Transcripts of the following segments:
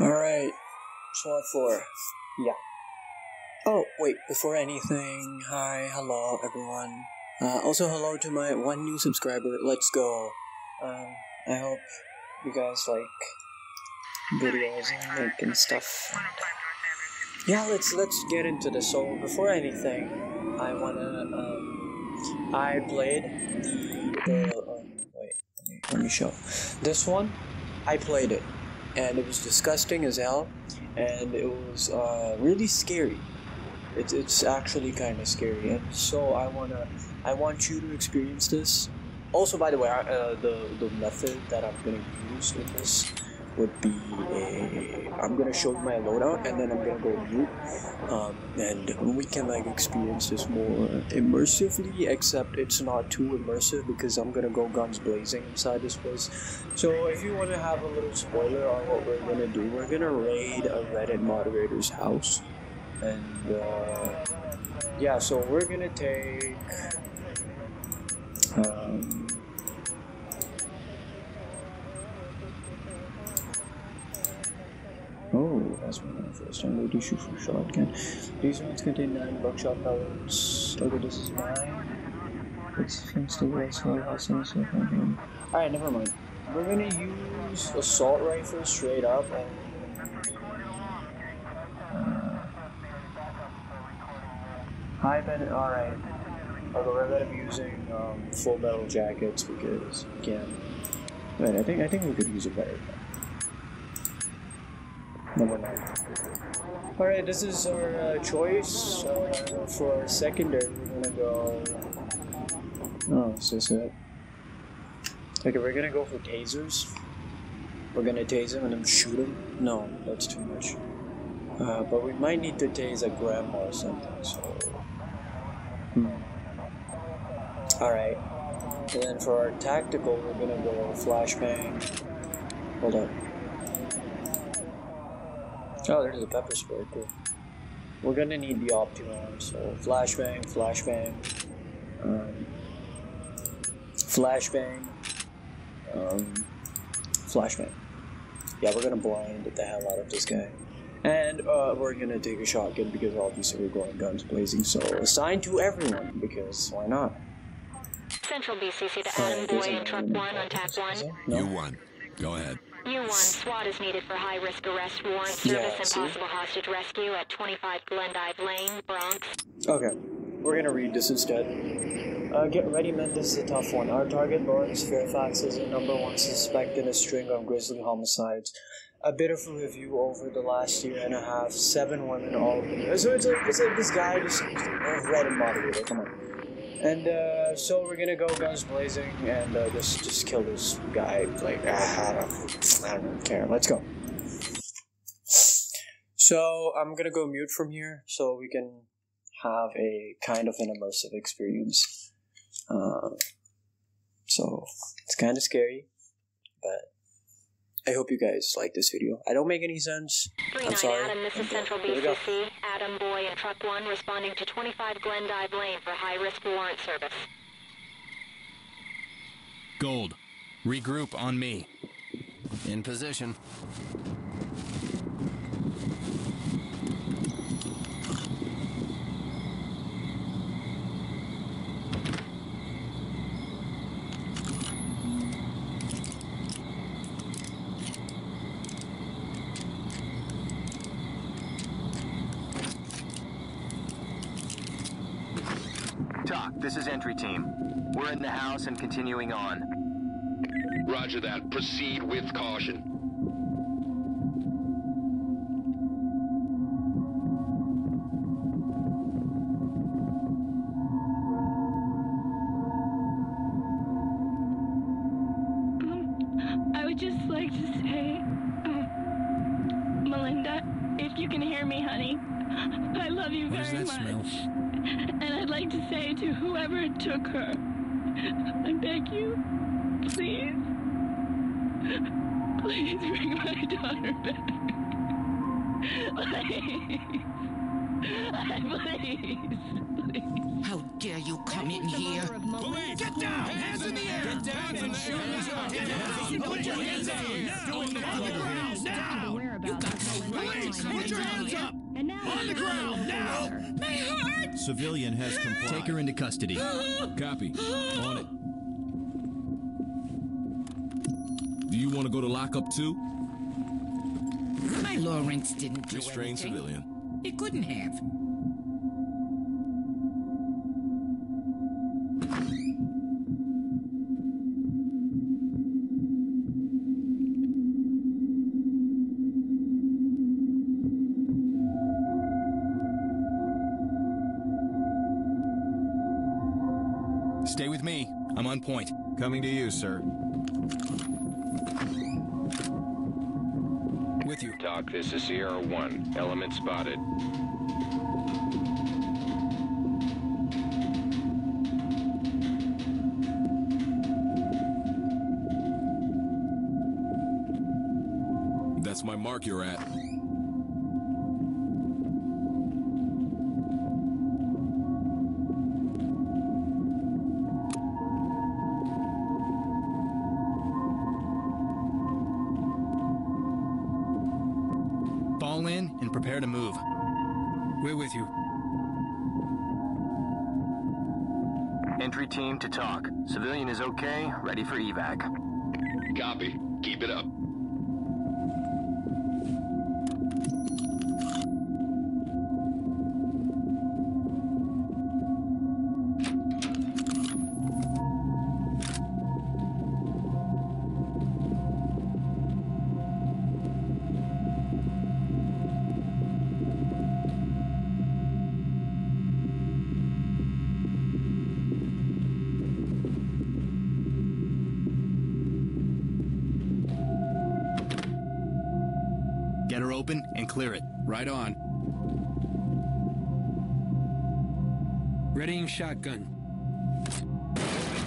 Alright, slot four. Yeah. Oh, wait, before anything, hi, hello, everyone. Uh, also, hello to my one new subscriber. Let's go. Um, I hope you guys like videos and like and stuff. Yeah, let's let's get into this. So before anything, I wanna um, I played the the um, wait, let me, let me show this one. I played it, and it was disgusting as hell, and it was uh, really scary. It's it's actually kind of scary, and so I wanna I want you to experience this. Also, by the way, uh, the the method that I'm gonna use in this would be a I'm gonna show you my loadout and then I'm gonna go mute um, and we can like experience this more immersively except it's not too immersive because I'm gonna go guns blazing inside this place. So if you want to have a little spoiler on what we're gonna do we're gonna raid a Reddit moderator's house. And uh, yeah so we're gonna take um, Oh, that's my first time to shoot from shotgun. These ones contain 9 buckshot pellets. Okay, this is 9. It's against the right side, also, so Alright, never mind. We're gonna use assault rifle straight up and. Uh, high ben alright. Although we're gonna be using um, full metal jackets because again. Wait, I think I think we could use a better gun. Never mind. Alright, this is our uh, choice. Uh, for secondary, we're gonna go. Oh, this it? Okay, we're gonna go for tasers. We're gonna tase him and then shoot him. No, that's too much. Uh, but we might need to tase a grandma or something, so. Hmm. Alright. And then for our tactical, we're gonna go flashbang. Hold on. Oh, there's a pepper spray too. We're gonna need the optimum, so flashbang, flashbang, um, flashbang, um, flashbang. Yeah, we're gonna blind the hell out of this guy. And uh, we're gonna take a shotgun because obviously we're going guns blazing, so assign to everyone because why not? Central BCC to Adam Boy and Truck 1 on TAC 1. No? You won. Go ahead. U1, SWAT is needed for high-risk arrest warrant, service Yeah, and possible hostage rescue at 25 Glendive Lane, Bronx. Okay, we're gonna read this instead. Uh, get ready, men. This is a tough one. Our target, Lawrence Fairfax, is the number one suspect in a string of grisly homicides. A bit of a review over the last year and a half. Seven women, all. So it's like, it's like this guy just read and moderator. Come on. And uh, so we're gonna go guns blazing and uh, just just kill this guy. Like I don't, I don't care. Let's go. So I'm gonna go mute from here so we can have a kind of an immersive experience. Uh, so it's kind of scary, but I hope you guys like this video. I don't make any sense. I'm sorry. Adam, this is Central Here we go. BCC. Adam Boy and Truck 1 responding to 25 Glendive Lane for high-risk warrant service. Gold. Regroup on me. In position. TOC, this is entry team. We're in the house and continuing on. Roger that. Proceed with caution. Took her, I beg you, please, please bring my daughter back. Please. Please. Please. How dare you come in here? Get down! Hands in the air! Get down and shoot! Get down! Put your hands up! Down on the ground! Now! Police, put your hands up! And now On the ground, now! Civilian has complied. Take her into custody. Copy. On it. Do you want to go to lockup too? My Lawrence didn't do Restrained anything. civilian. He couldn't have. Coming to you, sir. With you. TOC, this is Sierra 1. Element spotted. That's my mark you're at. To talk. Civilian is okay, ready for evac. Copy. Keep it up. Clear it. Right on. Readying shotgun.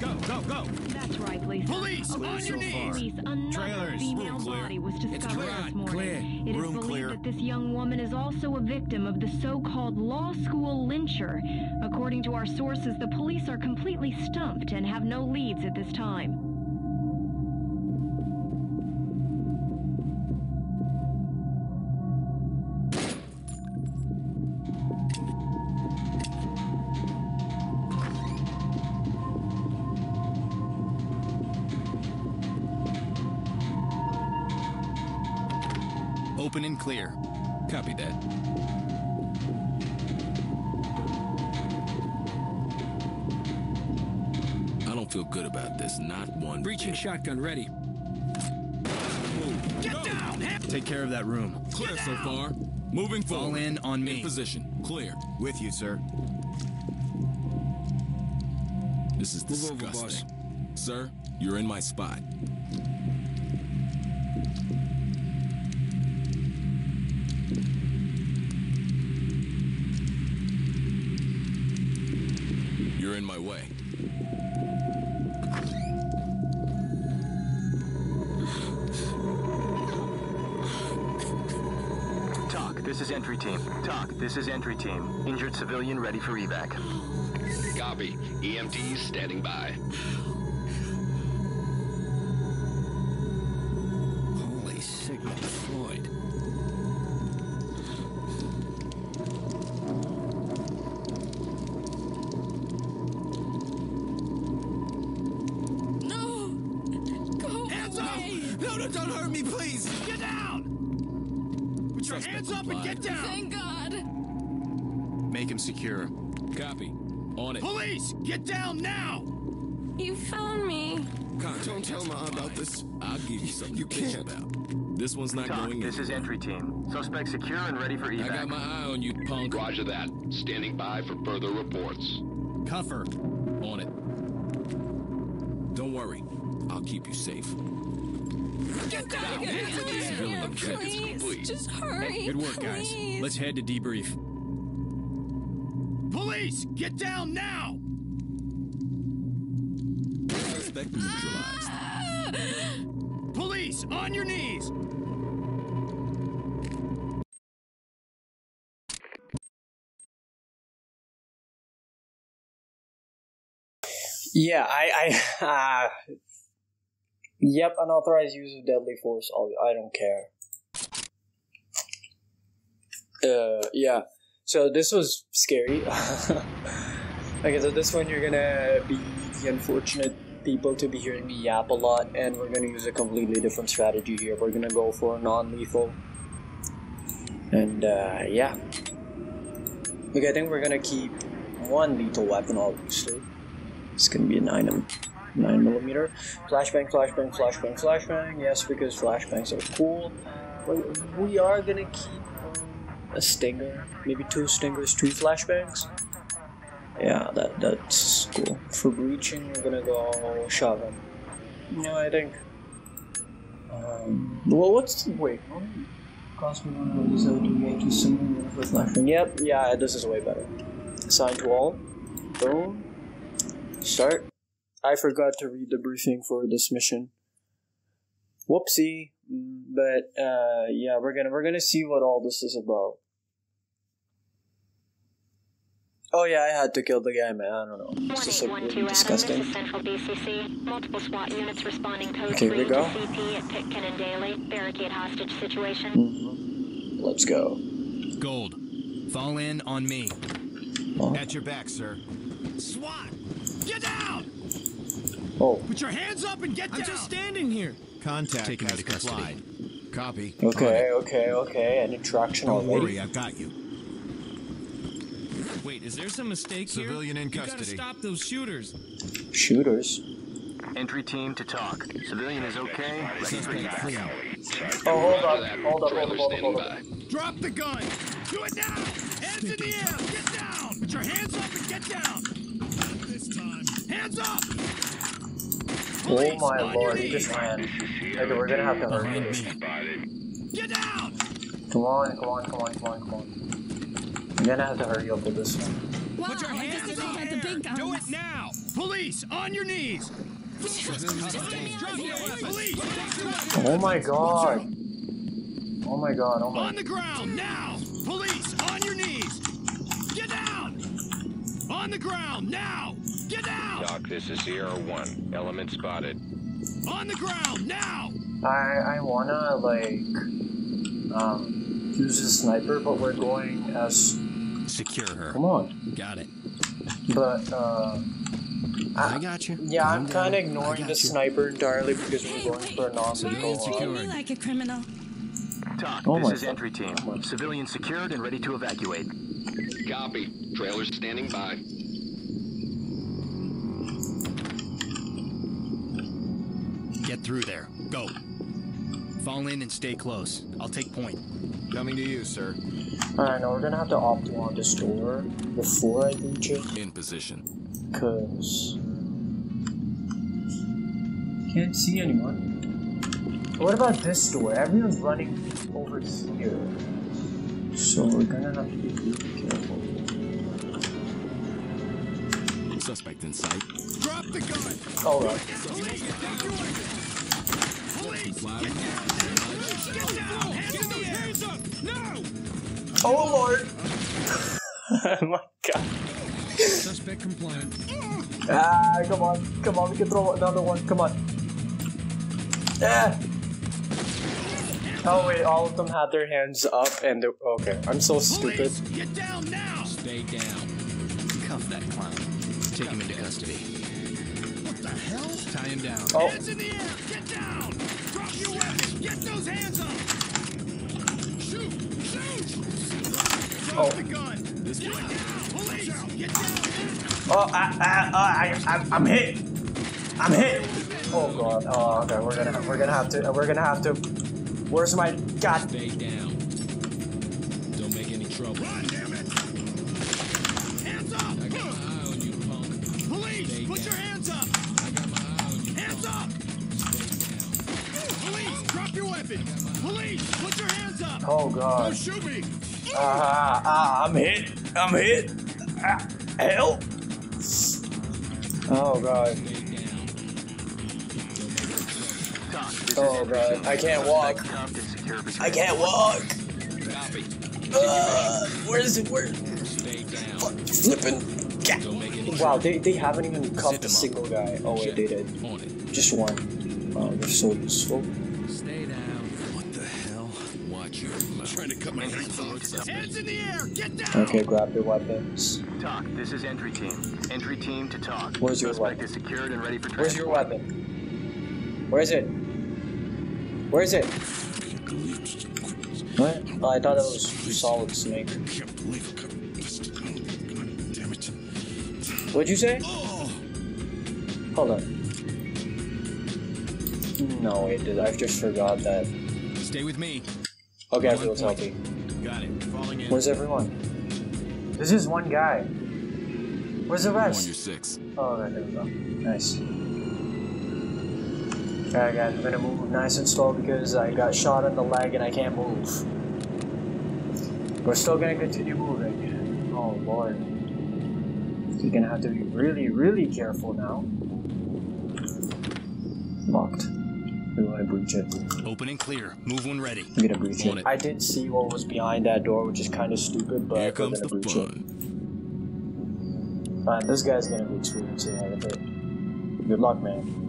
Go, go, go! That's right, Lisa. Police, According on your to knees. Police, another Trailers, female room clear. body was discovered clear. this morning. Clear. It is Room believed clear. that this young woman is also a victim of the so-called law school lyncher. According to our sources, the police are completely stumped and have no leads at this time. Open and clear. Copy that. I don't feel good about this. Not one. Breaching bit. shotgun ready. Move. Get Go. down! Take care of that room. Clear so far. Moving Fall forward. in on me. In position. Clear. With you, sir. This is Move over, disgusting. Sir, you're in my spot. In my way. TOC, this is entry team. TOC, this is entry team. Injured civilian ready for evac. Copy. EMTs standing by. Please! Get down! Put your Suspect hands up and get down! Thank God! Make him secure. Copy. On it. Police, get down now! You found me. Contact Don't tell Ma about this. I'll give you something You to can't. about. This one's not TOC, going this is entry team. Suspect secure and ready for evac. I got my eye on you, punk. Roger that. Standing by for further reports. Cuff her. On it. Don't worry. I'll keep you safe. Get down! Get Civilian check. Please, Please. just hurry. Good work, guys. Please. Let's head to debrief. Police, get down now! Suspect neutralized. Police, on your knees! Yeah, I, I, uh, Yep, unauthorized use of deadly force. I don't care. Uh, yeah. So this was scary. okay, so this one you're gonna be the unfortunate people to be hearing me yap a lot, and we're gonna use a completely different strategy here. We're gonna go for non-lethal, and uh, yeah. Okay, I think we're gonna keep one lethal weapon, obviously. It's gonna be an item. 9 millimeter. Flashbang, flashbang, flashbang, flashbang. Yes, because flashbangs are cool. But we are gonna keep um, a stinger, maybe two stingers, two flashbangs. Yeah, that that's cool. For breaching, we're gonna go shotgun. No, I think. Um, well, what's the wait? Cost me one of these LTVH similar for flashbang. Yep, yeah, this is way better. Assigned to all. Boom. Start. I forgot to read the briefing for this mission. Whoopsie. But uh, yeah, we're gonna we're gonna see what all this is about. Oh yeah, I had to kill the guy, man. I don't know. It's just like really 1812 Adam, this disgusting. is Central BCC. Multiple SWAT units responding code Okay, here we 3 go. to CP at Pitkin and Daly. Barricade hostage situation. Mhm. Let's go. Gold. Fall in on me. Oh. At your back, sir. SWAT! Get down! Oh, Put your hands up and get down! I'm just standing here. Contact Take him has into custody. complied. Copy. okay, okay, okay. Any traction Don't already? worry, I've got you. Wait, is there some mistake here? Civilian in custody. You gotta stop those shooters. Shooters. Entry team to TOC. Civilian is okay. Ready for Suspect evac. free. Oh, hold on. up, that. hold up, hold Trailer up, hold up, standing hold up. by. Drop the gun! Do it now! Hands in the air! Get down! Put your hands up and get down! Not this time. Hands up! Oh my lord, he just ran. Okay, we're gonna have to hurry. Behind me. Get down! Come on, come on, come on, come on, come on. I'm gonna have to hurry up with this one. Wow, Put your hands they in the the big guns. Do it now! Police, on your knees! Drop your weapon! Police, drop your weapon! Oh my god. Oh my god, oh my On the ground, now! Police, on your knees! Get down! On the ground, now! Get down! TOC, this is Sierra 1. Element spotted. On the ground, now! I I wanna like um use a sniper, but we're going as Secure her. come on. Got it. But uh I got you. yeah, I'm Calm kind down. of ignoring the you. sniper entirely because we're going for a Why are non-lethal. you Uh, me like a criminal? TOC. Oh this is God. entry team. Civilian secured and ready to evacuate. Copy. Trailers standing by. Get through there. Go. Fall in and stay close. I'll take point. Coming to you, sir. Alright, now we're gonna have to opt on this door before I breach it, In position. cause can't see anyone. What about this door? Everyone's running over here, so we're gonna have to be really careful. Suspect in sight. Drop the gun! All Oh lord! oh my god. Suspect compliant. Ah, come on, come on, we can throw another one, come on. Ah! Oh wait, all of them had their hands up and they okay, I'm so stupid. Police, get down now! Stay down. Cuff that clown. Take him into custody. What the hell? Tie him down. Oh, Hands in the air! Get down! Drop your weapon! Get those hands up! Shoot! Shoot! Drop Oh. the gun! Get down! Police! Get down! oh, I, I, uh, I, I, I'm hit. I'm hit. Oh god. Oh, okay. We're gonna, we're gonna have to, we're gonna have to. Where's my god? Stay down. Hands god. Oh Don't shoot me! Ah, ah, I'm hit. I'm hit. Ah, help. Oh god. down. Stay down. TOC. This is Oh god. I can't walk. Suspect cuffed and secure between I can't walk. Uh, where's it? Where? Down. Flipping. Yeah. Wow, they, they haven't even cuffed a single guy. Oh wait, they did. Just one. Oh, they're so useful. Okay, grab your weapons. TOC, this is entry team. Entry team to TOC. Where's your Suspect weapon? is secured and ready for transport. Where's your weapon? Where is it? Where is it? What? Oh, I thought that was Solid Snake. can't believe it. Damn it. What'd you say? Hold on. No, wait, did I just forgot that. Stay with me. Okay, One everyone's healthy. Got it. Falling in. Where's everyone? This is one guy. Where's the I'm on rest? your six. Oh, right, there we go. Nice. Alright guys, I'm gonna move nice and slow because I got shot in the leg and I can't move. We're still gonna continue moving. Oh lord. You're gonna have to be really, really careful now. Locked. We wanna breach it. Open and clear. Move when ready. I'm gonna breach it. it. I did see what was behind that door, which is kind of stupid, but Here we're comes gonna the breach fun. it. Fine, this guy's gonna be experiencing all of it. Good luck, man.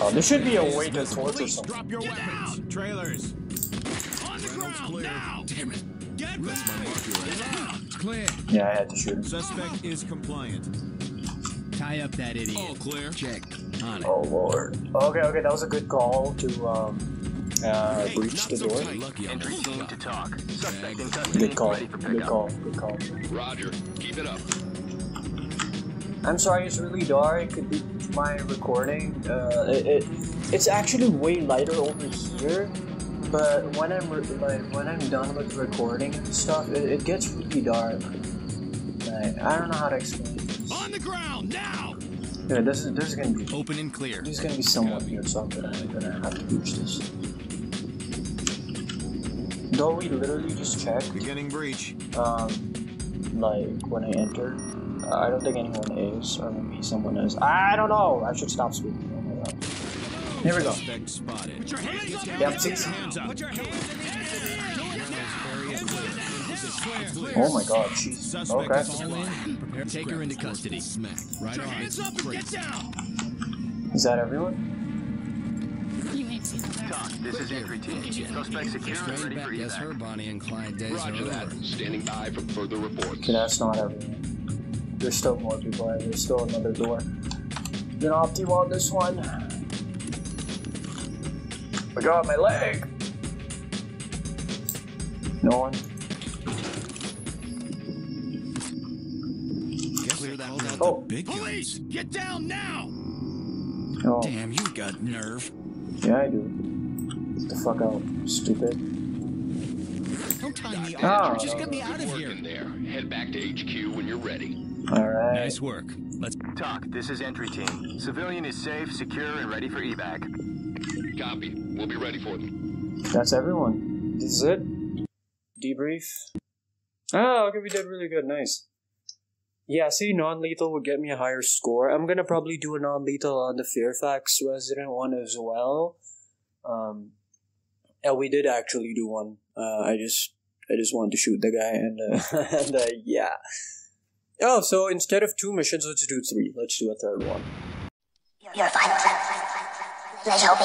Oh, there should be a way to torture Police, someone. drop your weapons. Trailers. On the Reynolds ground, clear. now! Damn it. Get That's my back! marker right Clear. Yeah, I had to shoot him. Suspect is compliant. Tie up that idiot. All clear. Check. On it. Oh lord. Okay, okay, that was a good call to um uh Hey, breach the so door. Lucky I'm Entry not team to TOC. Suspect in custody. Good call. Good call. Good call. Roger. Keep it up. I'm sorry, it's really dark. It could be my recording, uh, it, it it's actually way lighter over here. But when I'm re- like when I'm done with recording and stuff, it, it gets really dark. Like, I don't know how to explain this. On the ground, now! Yeah, this is there's gonna be Open and clear. there's gonna be someone here, so I'm gonna, I'm gonna have to reach this. Though we literally just checked, Beginning breach. um, like when I entered, uh, I don't think anyone is, or maybe someone is. I don't know. I should stop speaking. Oh. Here we go. Suspect spotted. Put your hands up! Yep, six. Put your hands in the air! Oh my god, jeez. Okay. Is Fall in. Prepare. Take her into custody. Smack. Right Put your on. hands up and get down! Is that everyone? You ain't seen that. TOC, this is entry team. Suspect secure and Straight ready back. for Guess her. Bonnie and Clyde days Roger that. Standing by for further reports. Okay, that's not everyone. There's still more people. and There's still another door. Then Opti on this one. I got my leg. No one. Oh. the big Police! guns. Get down now! Oh, Damn, you got nerve. yeah, I do. Get the fuck out, stupid. Don't tie me Ah, up. Just get me out of here. in there. Head back to HQ when you're ready. Alright. Nice work. Let's. TOC, this is entry team. Civilian is safe, secure, and ready for evac. Copy. We'll be ready for them. That's everyone. This is it. Debrief. Oh, okay, we did really good. Nice. Yeah, say non-lethal would get me a higher score. I'm gonna probably do a non-lethal on the Fairfax resident one as well. Um, and we did actually do one. Uh, I just I just wanted to shoot the guy, and uh, and uh, yeah. Oh, so instead of two missions, let's do three. Let's do a third one. You're fine. Let's hope.